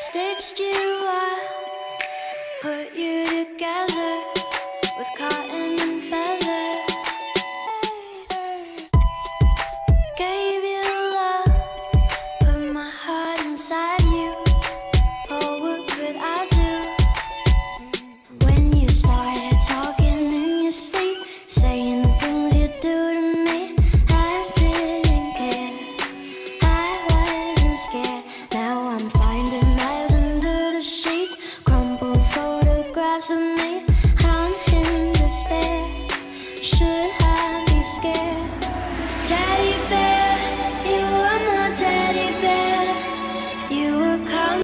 Stitched you up, put you together Of me. I'm in despair. Should I be scared? Daddy